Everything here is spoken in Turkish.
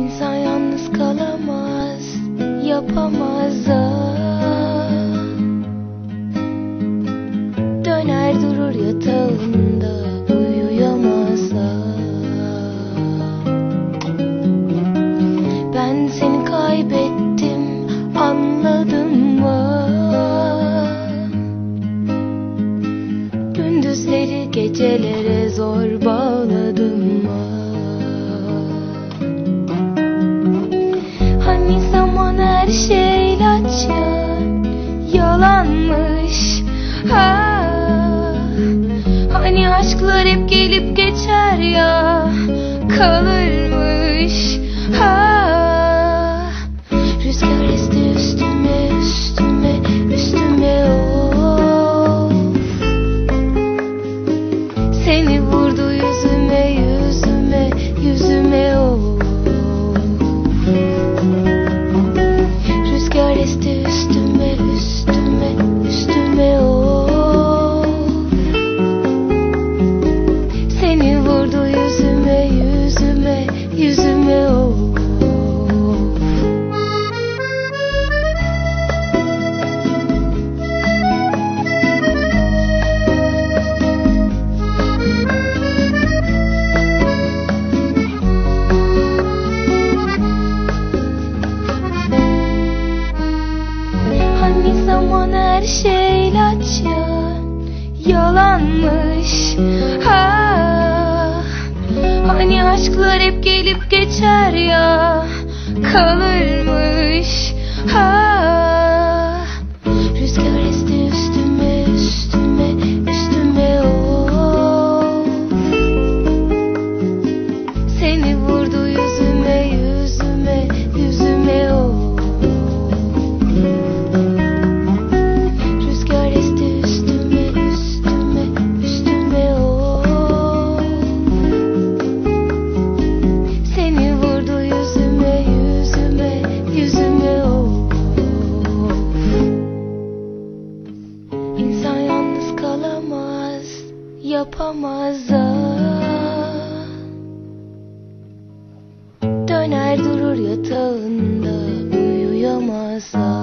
İnsan yalnız kalamaz, yapamaz. Döner durur yatağında, uyuyamaz. Ben seni kaybettim, anladın mı? Gündüzleri gecelere zor bağladım Yalanmış ha Hani aşklar hep gelip geçer ya Kalırmış. Ha Rüzgar esti üstüme üstüme üstüme of. Seni zaman her şey ilaç ya. Yalanmış. Ha. Hani aşklar hep gelip geçer ya. Kalırmış. Ha yapamaz ah Döner durur yatağında uyuyamaz ah